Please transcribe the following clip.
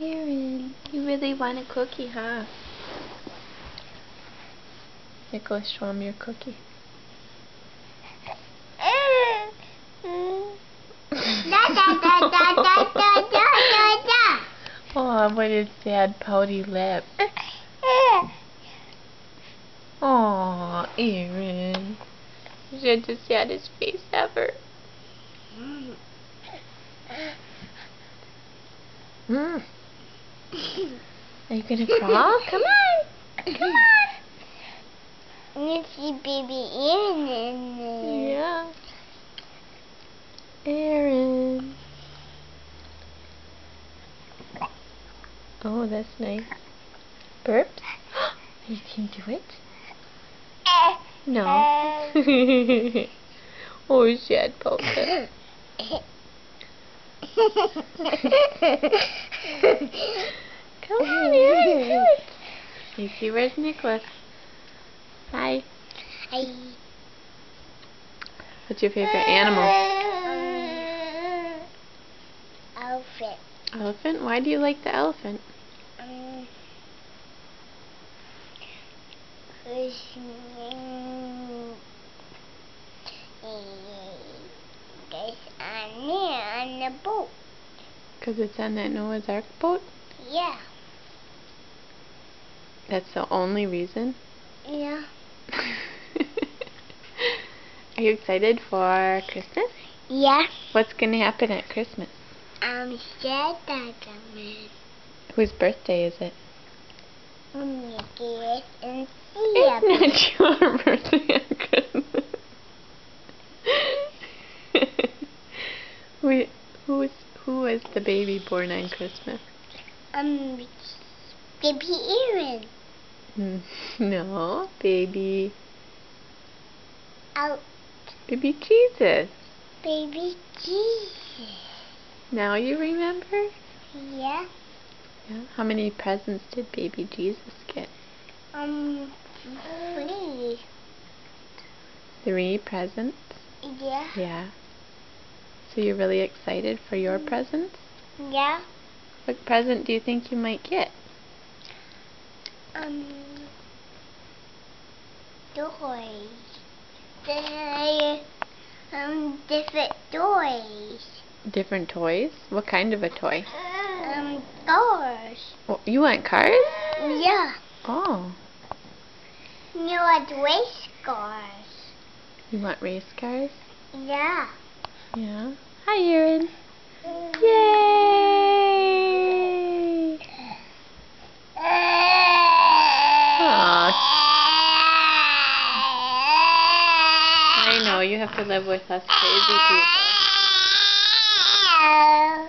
Aaron, you really want a cookie, huh? Nicholas, show him your cookie. oh, what a sad pouty lip. Oh, Aaron. You had the saddest face ever. Mm. Are you gonna crawl? Come on. Come on. You see baby Aaron in there. Yeah. Aaron. Oh, that's nice. Burps? you can do it? No. oh, sad Polka. Come on, Aaron. You see, where's Nicholas? Hi. Hi. What's your favorite animal? Elephant. Elephant? Why do you like the elephant? Um, cause, there's on there on the boat. Because it's on that Noah's Ark boat? Yeah. That's the only reason? Yeah. Are you excited for Christmas? Yeah. What's going to happen at Christmas? I'm Santa Claus. Whose birthday is it? Mickey and It's not your birthday on Christmas. who, who, is, who was the baby born on Christmas? Um, baby Aaron. Hmm, No, baby, Out, baby Jesus. baby Jesus. Now you remember? Yeah. Yeah. How many presents did baby Jesus get? Um, three. Three presents? Yeah. Yeah. So you're really excited for your presents? Yeah. What present do you think you might get? Um, toys. They, um, different toys. Different toys? What kind of a toy? Um, cars. Well, you want cars? Yeah. Oh. You want race cars. You want race cars? Yeah. Yeah. Hi, Aaron. Yay! Know, you have to live with us crazy people.